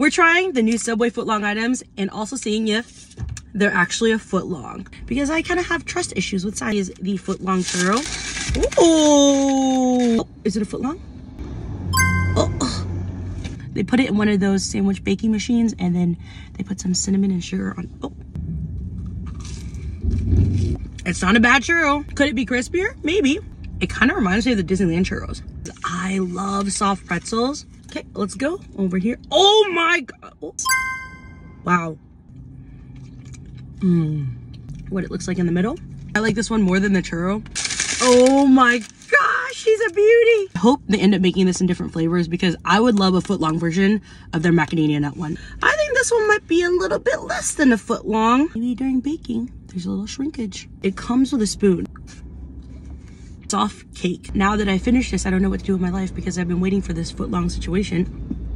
We're trying the new Subway footlong items and also seeing if they're actually a foot long because I kind of have trust issues with size. Is the foot long churro. Ooh. Oh, is it a foot long? Oh. They put it in one of those sandwich baking machines and then they put some cinnamon and sugar on. Oh. It's not a bad churro. Could it be crispier? Maybe. It kind of reminds me of the Disneyland churros. I love soft pretzels. Okay, let's go over here. Oh my God. Oh. Wow. Mmm. What it looks like in the middle. I like this one more than the churro. Oh my gosh, she's a beauty. I hope they end up making this in different flavors because I would love a foot long version of their macadamia nut one. I think this one might be a little bit less than a foot long. Maybe during baking, there's a little shrinkage. It comes with a spoon soft cake. Now that I finished this, I don't know what to do with my life because I've been waiting for this foot long situation.